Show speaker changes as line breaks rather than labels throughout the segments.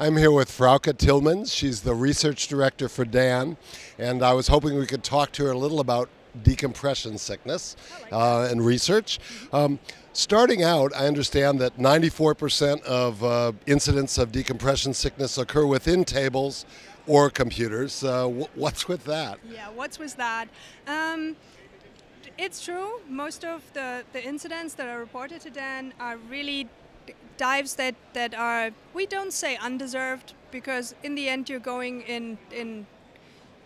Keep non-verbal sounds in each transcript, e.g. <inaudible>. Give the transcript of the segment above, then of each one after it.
I'm here with Frauke Tillmans. She's the research director for DAN, and I was hoping we could talk to her a little about decompression sickness uh, and research. Um, starting out, I understand that 94% of uh, incidents of decompression sickness occur within tables or computers. Uh, wh- what's with that?
Yeah, what's with that? Um, it's true. Most of the, the incidents that are reported to DAN are really dives that, that are, we don't say undeserved, because in the end you're going in, in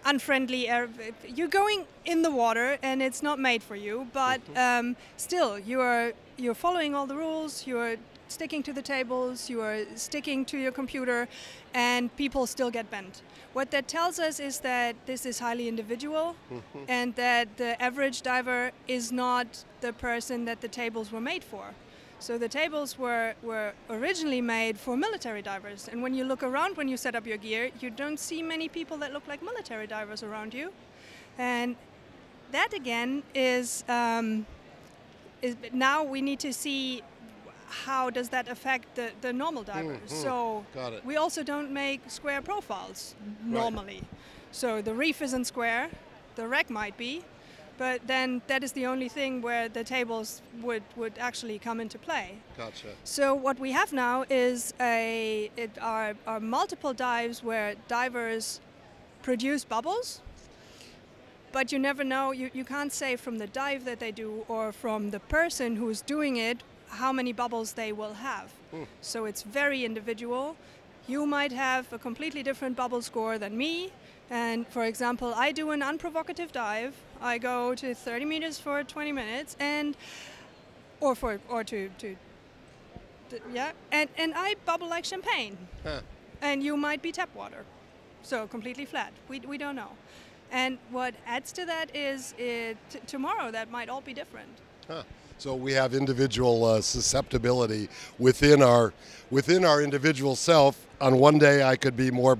unfriendly air. You're going in the water and it's not made for you, but um, still you're, you're following all the rules, you're sticking to the tables, you are sticking to your computer, and people still get bent. What that tells us is that this is highly individual, and that the average diver is not the person that the tables were made for. So the tables were, were originally made for military divers, and when you look around when you set up your gear, you don't see many people that look like military divers around you, and that again is, um, is now we need to see how does that affect the, the normal divers.
mm,
so we also don't make square profiles normally. So the reef isn't square, the wreck might be, but then that is the only thing where the tables would, would actually come into play.
Gotcha.
So what we have now is a it are, are multiple dives where divers produce bubbles, but you never know. You, you can't say from the dive that they do or from the person who's doing it how many bubbles they will have. Hmm. So it's very individual. You might have a completely different bubble score than me. And for example, I do an unprovocative dive. I go to 30 meters for 20 minutes and or for or to to th- yeah and and I bubble like champagne
Huh.
and you might be tap water so completely flat we, we don't know and what adds to that is it, t- tomorrow that might all be different
Huh. So we have individual uh, susceptibility within our within our individual self. On one day, I could be more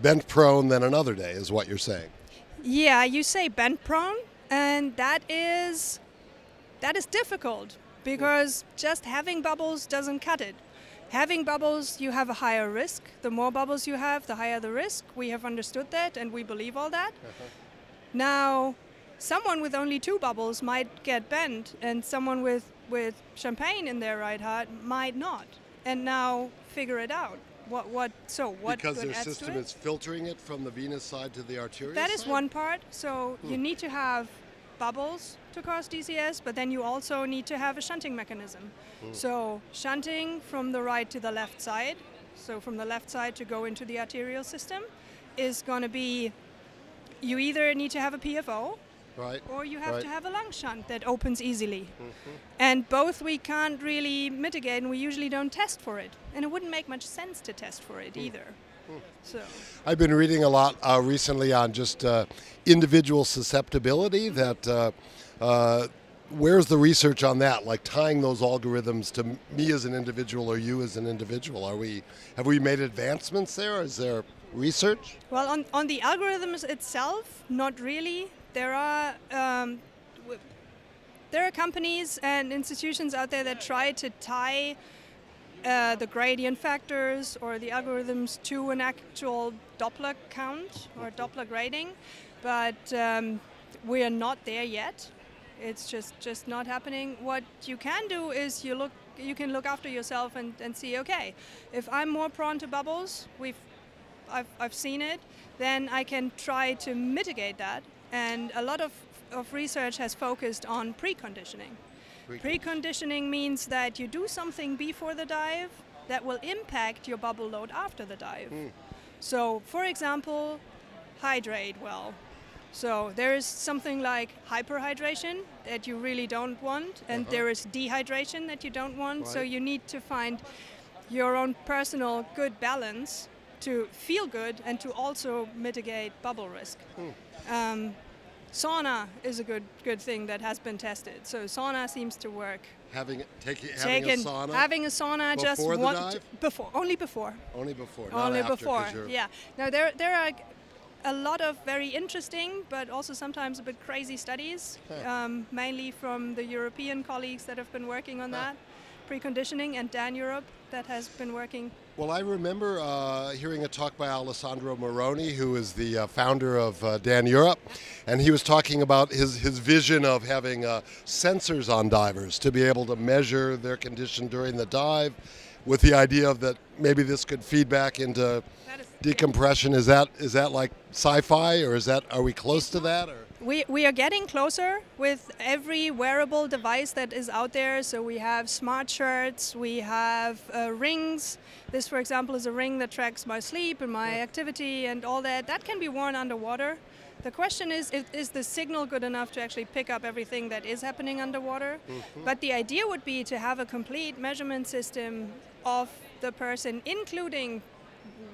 bent prone than another day, is what you're saying.
yeah you say bent prone and that is that is difficult because just having bubbles doesn't cut it. Having bubbles you have a higher risk. The more bubbles you have the higher the risk. We have understood that and we believe all that. Now, someone with only two bubbles might get bent, and someone with, with champagne in their right heart might not. And now figure it out. What what so what
because their system is filtering it from the venous side to the arterial
That is
side?
one part. So you hmm. need to have bubbles to cause DCS, but then you also need to have a shunting mechanism. Hmm. So shunting from the right to the left side, so from the left side to go into the arterial system, is going to be you either need to have a PFO
Right.
or you have
right.
to have a lung shunt that opens easily. And both we can't really mitigate, and we usually don't test for it. And it wouldn't make much sense to test for it either. So.
I've been reading a lot uh, recently on just uh, individual susceptibility. That uh, uh, where's the research on that? Like tying those algorithms to me as an individual or you as an individual. Are we have we made advancements there? Is there research?
Well, on, on the algorithms itself, not really. There are um, there are companies and institutions out there that try to tie uh, the gradient factors or the algorithms to an actual Doppler count or Doppler grading, but um, we are not there yet. It's just just not happening. What you can do is you look you can look after yourself and, and see okay if I'm more prone to bubbles we've I've, I've seen it, then I can try to mitigate that. And a lot of, of research has focused on preconditioning. Preconditioning means that you do something before the dive that will impact your bubble load after the dive. So, for example, hydrate well. So there is something like hyperhydration that you really don't want, and
Uh-huh.
there is dehydration that you don't want. So you need to find your own personal good balance to feel good and to also mitigate bubble risk. Um, sauna is a good good thing that has been tested. So sauna seems to work.
Having taking having
Taken-
a sauna
having a sauna just
before the
one
dive?
before only before
only before,
only
after,
before. Yeah. Now there there are a lot of very interesting, but also sometimes a bit crazy studies,
Huh.
um, mainly from the European colleagues that have been working on
Huh.
that. Preconditioning, and DAN Europe that has been working.
Well, I remember uh, hearing a talk by Alessandro Marroni, who is the uh, founder of uh, DAN Europe, and he was talking about his, his vision of having uh, sensors on divers to be able to measure their condition during the dive, with the idea of that maybe this could feed back into
is
decompression. Is that is that like sci-fi, or is that are we close to that? Or
We, we are getting closer with every wearable device that is out there. So we have smart shirts, we have uh, rings. This, for example, is a ring that tracks my sleep and my activity and all that. That can be worn underwater. The question is, is, is the signal good enough to actually pick up everything that is happening underwater? But the idea would be to have a complete measurement system of the person, including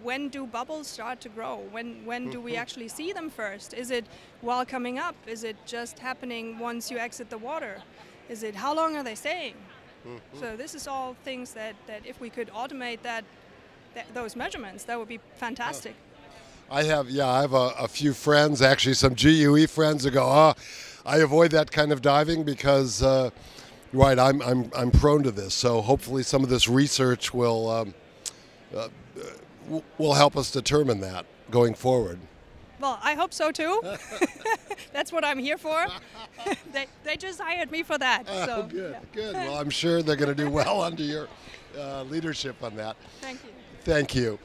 when do bubbles start to grow? When when do we actually see them first? Is it while coming up? Is it just happening once you exit the water? Is it how long are they staying? So this is all things that, that if we could automate that, that those measurements, that would be fantastic.
I have, yeah, I have a, a few friends, actually some GUE friends who go, oh, I avoid that kind of diving because, uh, right, I'm, I'm, I'm prone to this. So hopefully some of this research will, um, uh, will help us determine that going forward.
Well, I hope so too. <laughs> That's what I'm here for. <laughs> they, they just hired me for that. So
oh, good,
yeah.
good. Well, I'm sure they're going to do well <laughs> under your uh, leadership on that.
Thank you.
Thank you.